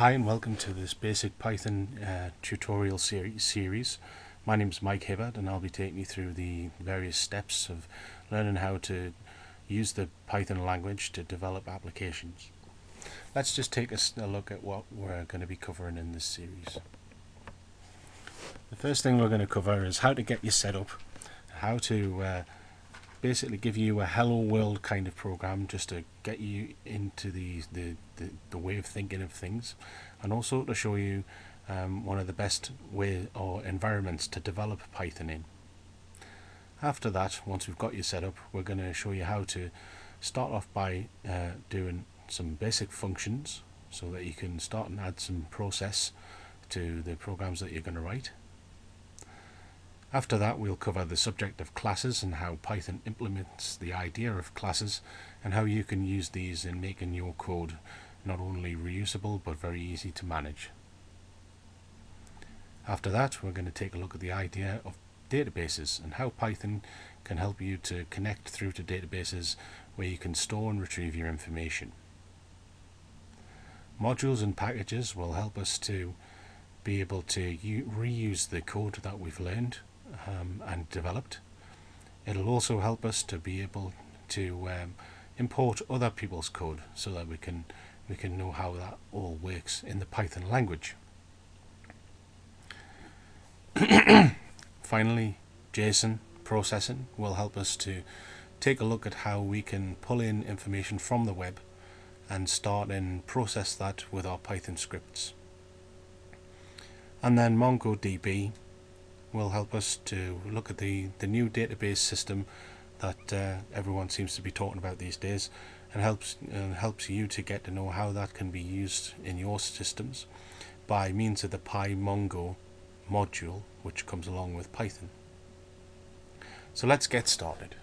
Hi and welcome to this basic Python uh, tutorial ser series. My name is Mike Hibbard and I'll be taking you through the various steps of learning how to use the Python language to develop applications. Let's just take a, a look at what we're going to be covering in this series. The first thing we're going to cover is how to get you set up, how to uh, basically give you a hello world kind of program just to get you into the, the, the, the way of thinking of things and also to show you um, one of the best way or environments to develop Python in. After that, once we've got you set up, we're going to show you how to start off by uh, doing some basic functions so that you can start and add some process to the programs that you're going to write. After that we'll cover the subject of classes and how Python implements the idea of classes and how you can use these in making your code not only reusable but very easy to manage. After that we're going to take a look at the idea of databases and how Python can help you to connect through to databases where you can store and retrieve your information. Modules and packages will help us to be able to reuse the code that we've learned um, and developed. It'll also help us to be able to um, import other people's code so that we can we can know how that all works in the Python language. Finally, JSON processing will help us to take a look at how we can pull in information from the web and start and process that with our Python scripts. And then MongoDB will help us to look at the, the new database system that uh, everyone seems to be talking about these days and helps helps you to get to know how that can be used in your systems by means of the PyMongo module which comes along with Python. So let's get started.